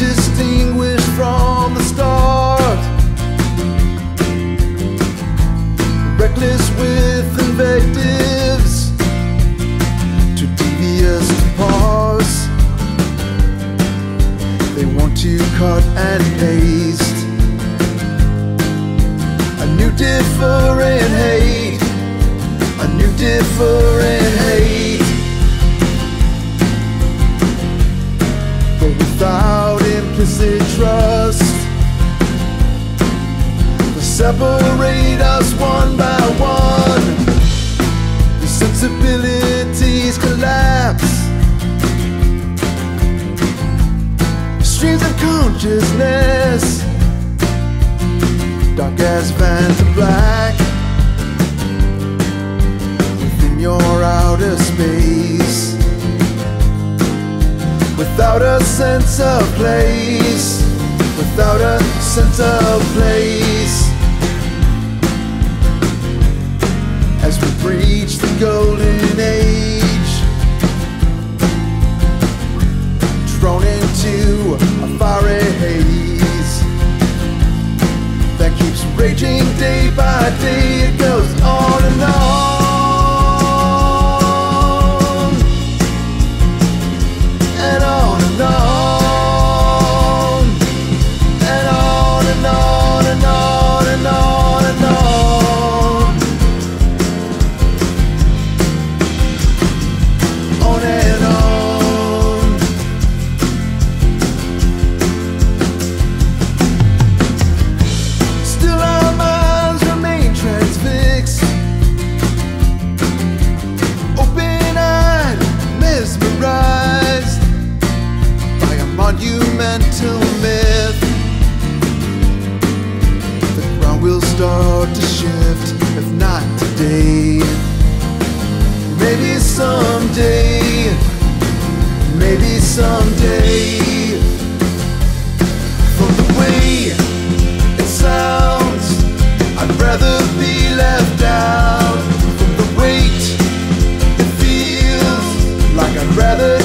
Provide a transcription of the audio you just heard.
distinguished from the start. Reckless with invectives, too devious to pause. They want to cut and paste. A new different hate. separate us one by one. The sensibilities collapse. Streams of consciousness, dark as vans of black. Within your outer space, without a sense of place, without a sense of place. reach the golden age. drawn into a fiery haze that keeps raging day by day. sure to shift, if not today. Maybe someday, maybe someday. From the way it sounds, I'd rather be left out. From the weight it feels, like I'd rather.